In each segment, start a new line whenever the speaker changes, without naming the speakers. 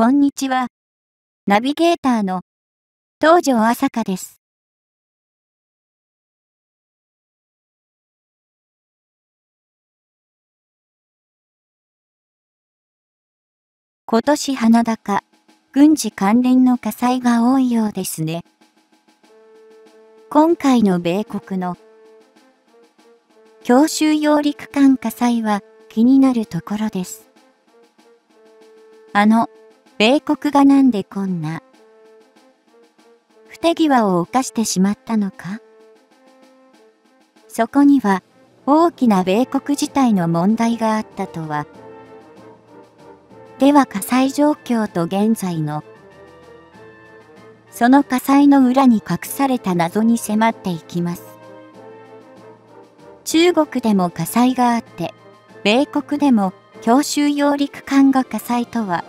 こんにちは。ナビゲーターの東條朝香です。今年花高、軍事関連の火災が多いようですね。今回の米国の強襲揚陸艦火災は気になるところです。あの、米国がなんでこんな、不手際を犯してしまったのか？そこには大きな米国自体の問題があったとは。では火災状況と現在のその火災の裏に隠された謎に迫っていきます。中国でも火災があって、米国でも強襲揚陸艦が火災とは、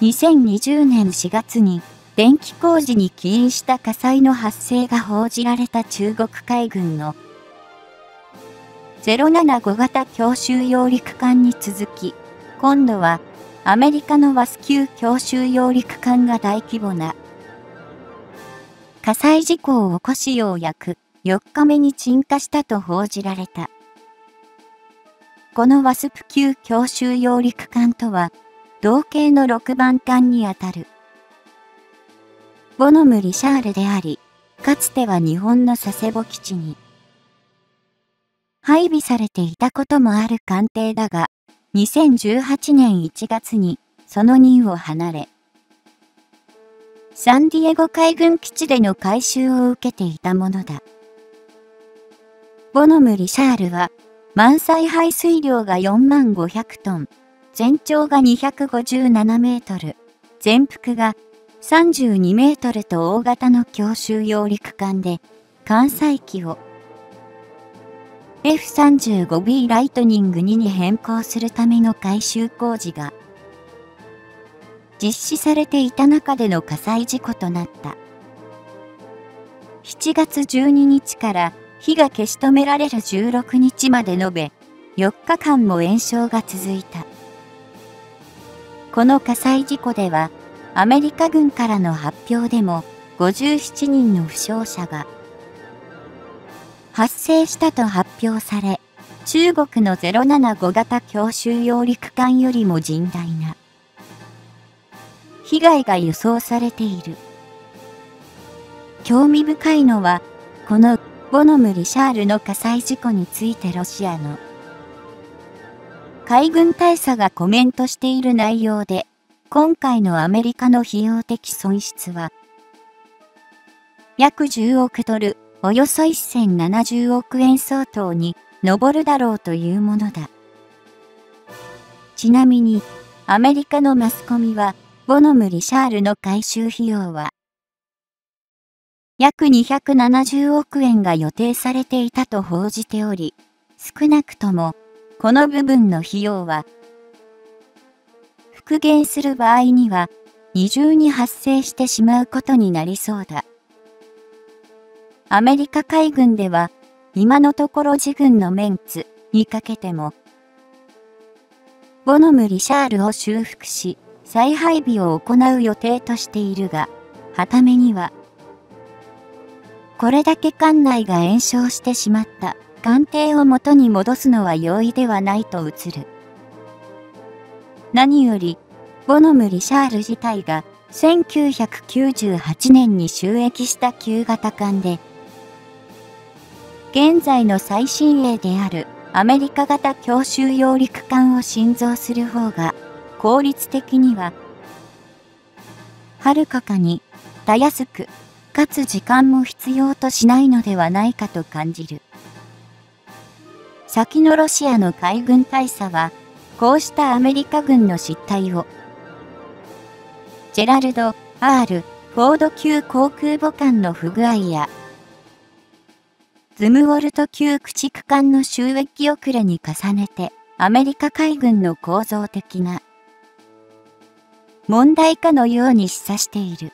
2020年4月に電気工事に起因した火災の発生が報じられた中国海軍の075型強襲揚陸艦に続き、今度はアメリカのワス級強襲揚陸艦が大規模な火災事故を起こしようやく4日目に鎮火したと報じられた。このワスプ級強襲揚陸艦とは同型の6番艦にあたる。ボノム・リシャールであり、かつては日本の佐世保基地に配備されていたこともある艦艇だが、2018年1月にその任を離れ、サンディエゴ海軍基地での改修を受けていたものだ。ボノム・リシャールは、満載排水量が4万500トン、全長が257メートル、全幅が32メートルと大型の強襲揚陸艦で、艦載機を F35B ライトニング2に変更するための改修工事が実施されていた中での火災事故となった。7月12日から火が消し止められる16日まで延べ4日間も延焼が続いた。この火災事故では、アメリカ軍からの発表でも57人の負傷者が発生したと発表され、中国の075型強襲揚陸艦よりも甚大な被害が予想されている。興味深いのは、このボノム・リシャールの火災事故についてロシアの海軍大佐がコメントしている内容で、今回のアメリカの費用的損失は、約10億ドル、およそ1070億円相当に上るだろうというものだ。ちなみに、アメリカのマスコミは、ボノム・リシャールの回収費用は、約270億円が予定されていたと報じており、少なくともこの部分の費用は、復元する場合には、二重に発生してしまうことになりそうだ。アメリカ海軍では、今のところ自軍のメンツにかけても、ボノム・リシャールを修復し、再配備を行う予定としているが、はためには、これだけ艦内が炎症してしまった官邸を元に戻すのは容易ではないと映る。何より、ボノム・リシャール自体が1998年に収益した旧型艦で、現在の最新鋭であるアメリカ型強襲揚陸艦を新造する方が効率的には、はるかかにたやすく、かつ時間も必要としないのではないかと感じる。先のロシアの海軍大佐は、こうしたアメリカ軍の失態を、ジェラルド・ R・ フォード級航空母艦の不具合や、ズムウォルト級駆逐艦の収益遅れに重ねて、アメリカ海軍の構造的な問題かのように示唆している。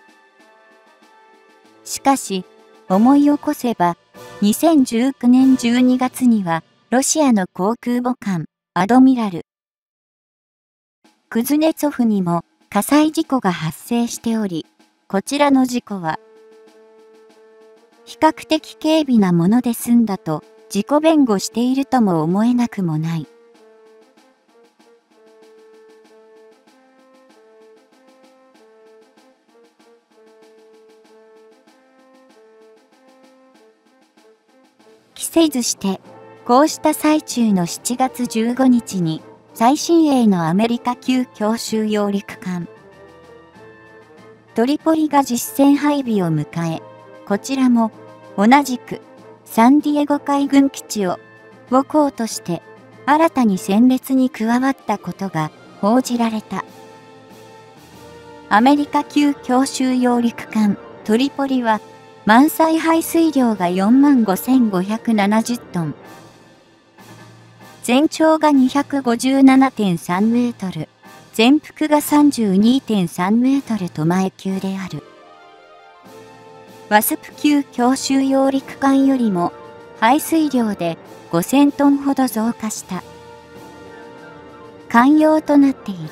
しかし、思い起こせば、2019年12月には、ロシアの航空母艦、アドミラル、クズネツォフにも火災事故が発生しており、こちらの事故は、比較的軽微なもので済んだと自己弁護しているとも思えなくもない。期せずして、こうした最中の7月15日に、最新鋭のアメリカ級強襲揚陸艦、トリポリが実戦配備を迎え、こちらも同じくサンディエゴ海軍基地を母港として新たに戦列に加わったことが報じられた。アメリカ級強襲揚陸艦トリポリは満載排水量が45,570トン。全長が257.3メートル、全幅が32.3メートルと前級である。ワスプ級強襲揚陸艦よりも排水量で5000トンほど増加した。艦用となっている。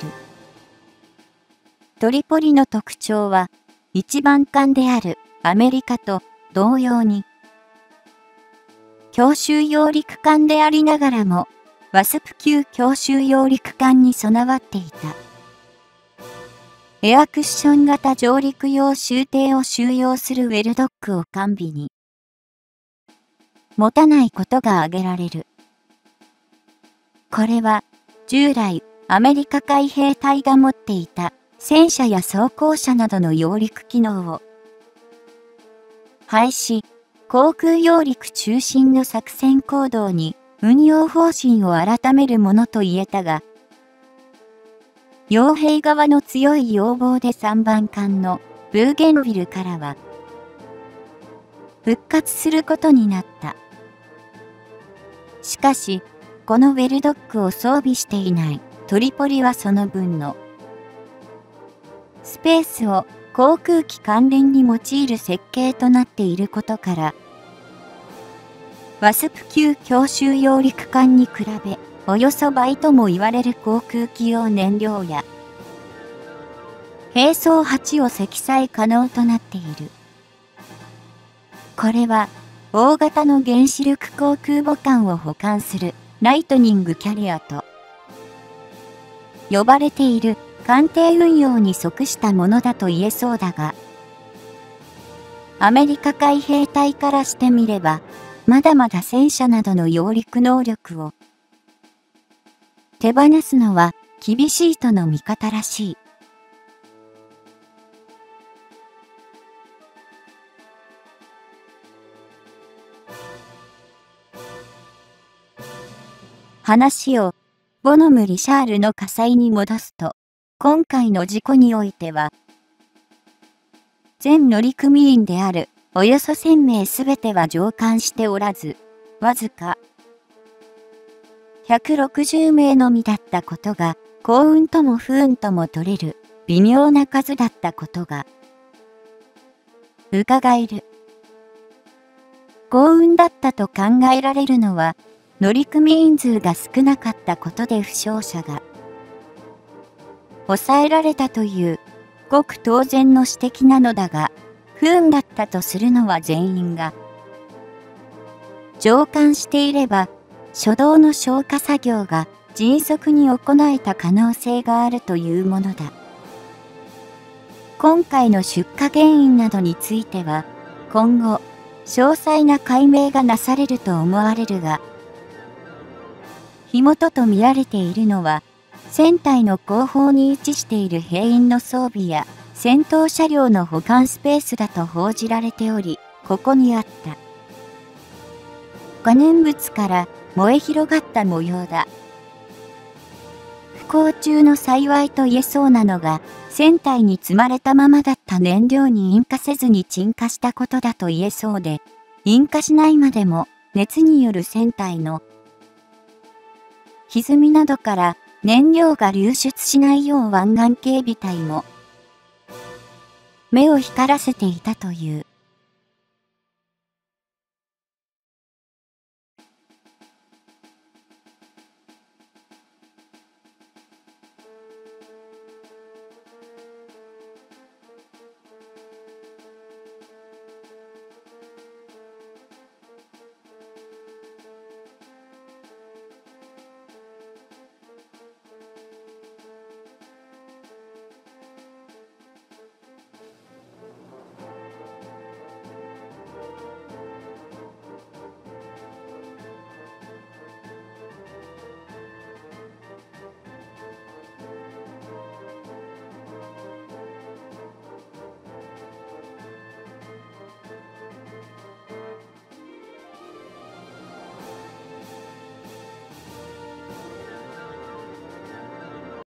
トリポリの特徴は、一番艦であるアメリカと同様に、強襲揚陸艦でありながらもワスプ級強襲揚陸艦に備わっていた。エアクッション型上陸用終艇を収容するウェルドックを完備に、持たないことが挙げられる。これは、従来、アメリカ海兵隊が持っていた戦車や装甲車などの揚陸機能を廃止、航空揚陸中心の作戦行動に運用方針を改めるものと言えたが、傭兵側の強い要望で3番艦のブーゲンビルからは、復活することになった。しかし、このウェルドックを装備していないトリポリはその分のスペースを航空機関連に用いる設計となっていることから、ワスプ級強襲揚陸艦に比べ、およそ倍とも言われる航空機用燃料や、並走8を積載可能となっている。これは、大型の原子力航空母艦を保管するライトニングキャリアと、呼ばれている艦艇運用に即したものだと言えそうだが、アメリカ海兵隊からしてみれば、まだまだ戦車などの揚陸能力を手放すのは厳しいとの見方らしい。話をボノム・リシャールの火災に戻すと、今回の事故においては、全乗組員であるおよそ1000名すべては乗艦しておらず、わずか160名のみだったことが、幸運とも不運とも取れる微妙な数だったことが、伺える。幸運だったと考えられるのは、乗組員数が少なかったことで負傷者が、抑えられたという、ごく当然の指摘なのだが、不運だったとするのは全員が、乗艦していれば、初動の消火作業が迅速に行えた可能性があるというものだ。今回の出火原因などについては、今後、詳細な解明がなされると思われるが、火元と見られているのは、船体の後方に位置している兵員の装備や戦闘車両の保管スペースだと報じられており、ここにあった。可燃物から燃え広がった模様だ。不幸中の幸いと言えそうなのが、船体に積まれたままだった燃料に引火せずに沈下したことだと言えそうで、引火しないまでも熱による船体の歪みなどから燃料が流出しないよう湾岸警備隊も目を光らせていたという。